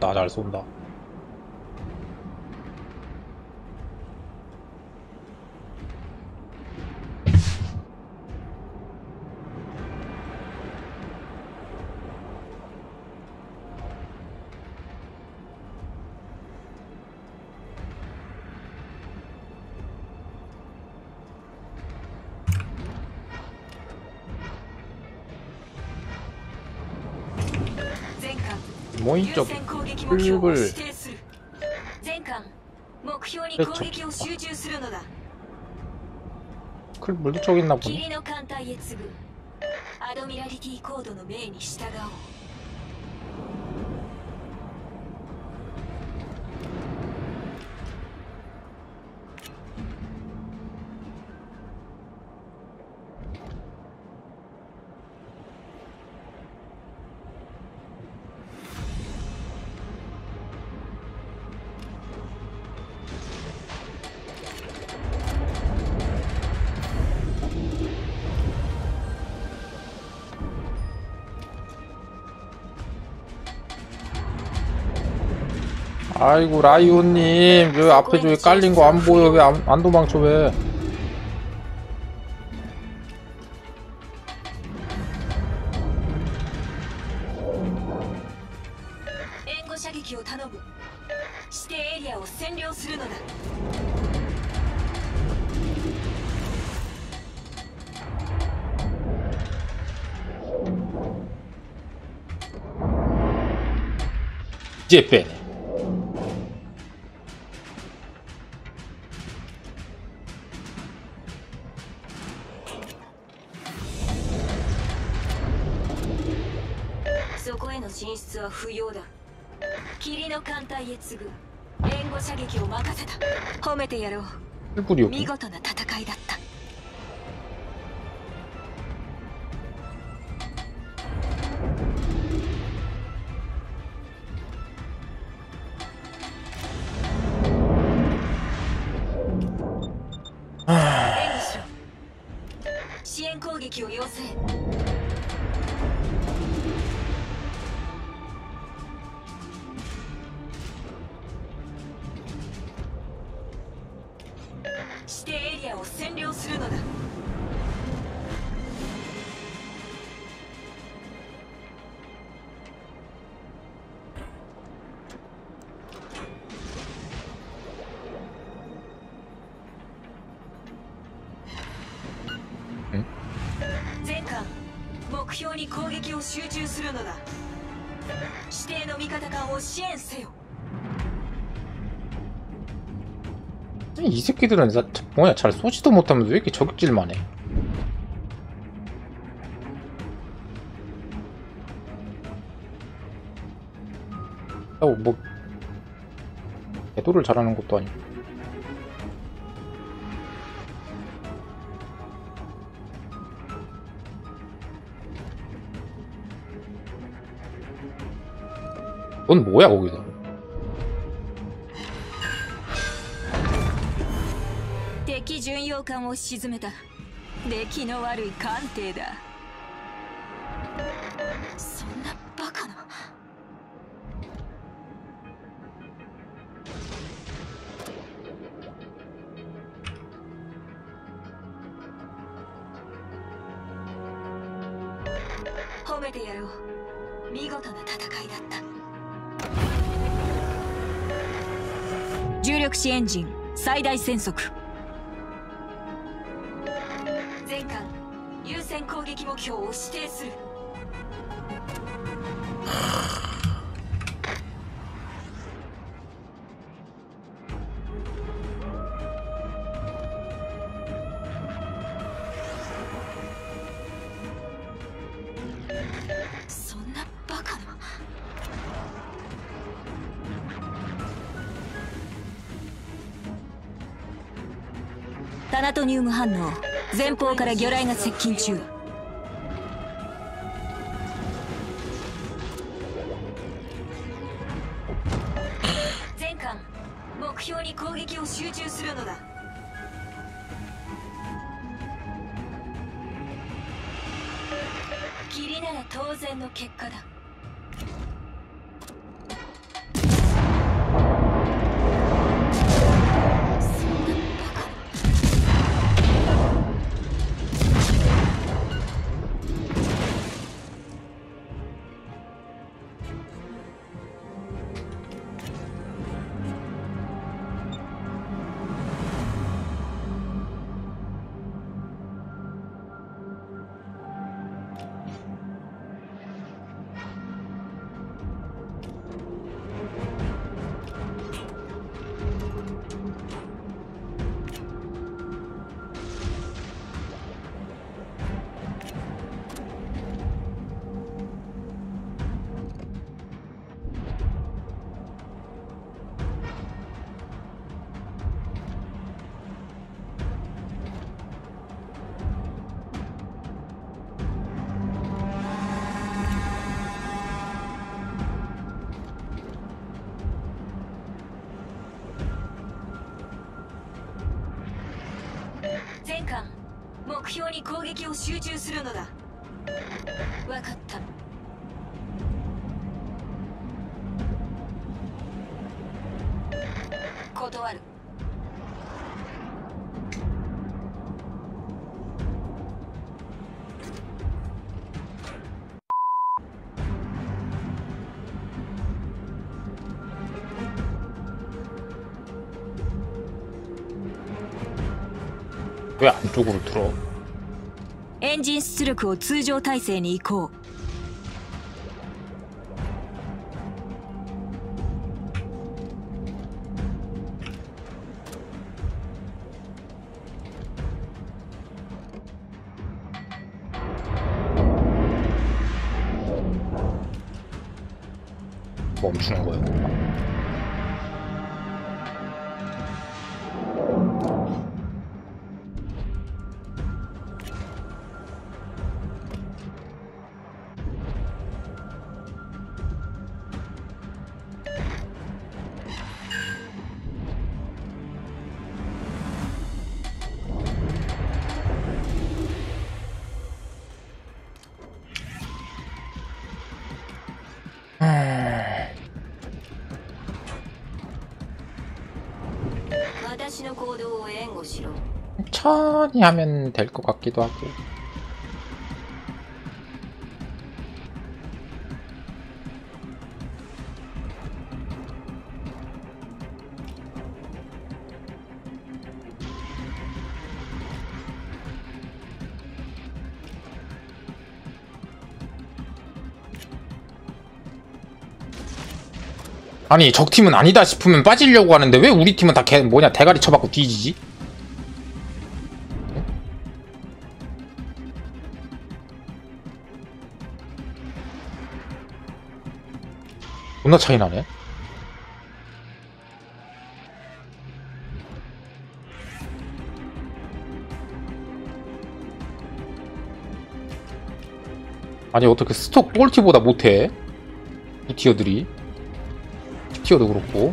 나잘 쏜다. 모인적 풀을 全艦目標に攻撃を集中するのだ 클 물도 쪽 있나 보네 霧の艦隊へ次ぐアドミラリティコードの命に従おう 아이고 라이온님 왜 앞에 저기 깔린 거 안 보여? 왜 안 안 도망쳐 왜? 이제 빼네. 進出は不要だ。霧の艦隊へ次ぐ。援護射撃を任せた。褒めてやろう。見事な戦いだった。援護しろ。支援攻撃を要請。 に攻撃を集中するのだ指定の味方艦を支援せよ 이 새끼들은 나, 뭐야 잘 쏘지도 못하면서 왜 이렇게 저격질만 해 어, 뭐 배도를 잘하는 것도 아니고 넌 뭐야 거기서 敵巡洋艦を沈めた出来の悪い艦艇だそんなバカな褒めてやろう見事な戦いだった 重力子エンジン最大戦速。全艦優先攻撃目標を指定する。タナトニウム反応。前方から魚雷が接近中。全艦目標に攻撃を集中するのだ。霧なら当然の結果だ。標に攻撃を集中するのだ分かった断る왜 안쪽으로 들어? エンジン出力を通常体制に移行ボ。 것이로. 천천히 하면 될 것 같기도 하고. 아니 적팀은 아니다 싶으면 빠지려고 하는데 왜 우리 팀은 다 개, 뭐냐 대가리 쳐받고 뒤지지? 존나 차이 나네. 아니 어떻게 스톡 볼티보다 못해? 이 티어들이 티어도 그렇고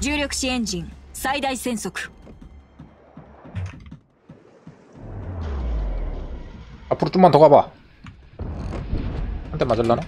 주力子エンジン最大戦速 앞으로 좀만 더 가봐 한 대 맞을라나?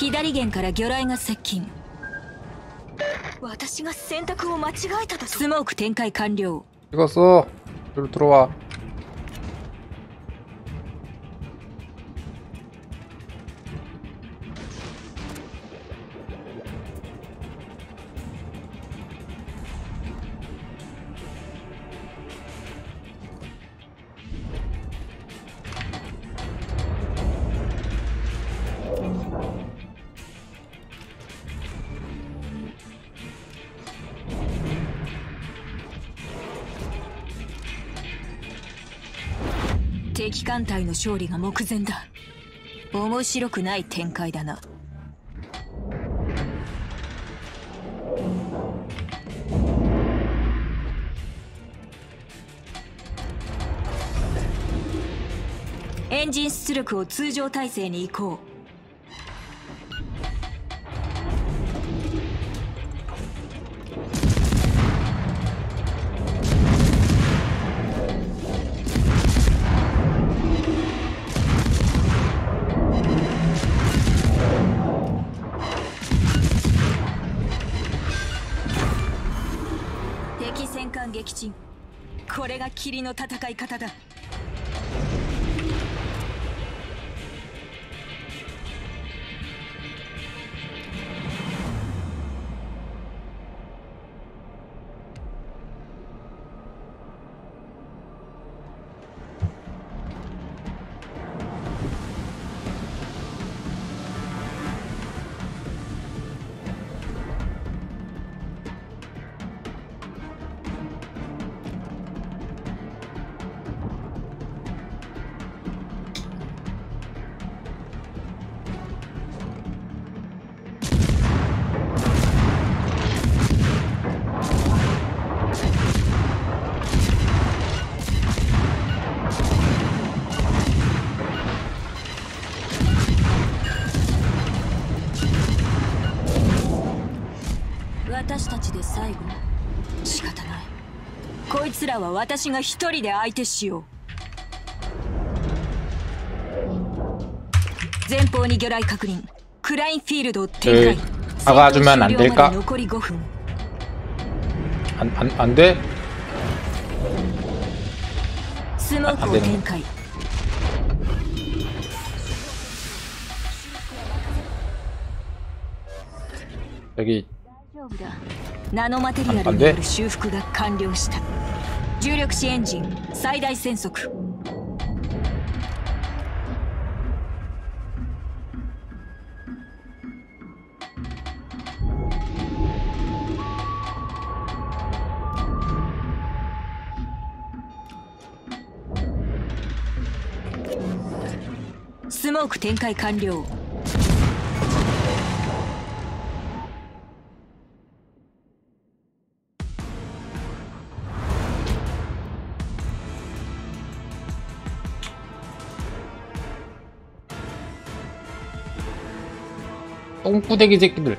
左舷から魚雷が接近。私が選択を間違えたとスモーク展開完了。行こそトルトロは敵艦隊の勝利が目前だ。面白くない展開だな。エンジン出力を通常体制に移行。撃沈。これが霧の戦い方だ。私たちで最後仕方ないこいつらは私が一人で相手しよう前方に魚雷確認クラインフィールドを展開 그 막아주면 안 戦闘終了 될까 まで残り5分 안, 안, 안 돼? スモークを展開 여기 大丈夫だ ナノマテリアルによる修復が完了した。重力子エンジン最大戦速。スモーク展開完了 꾸대기 새끼들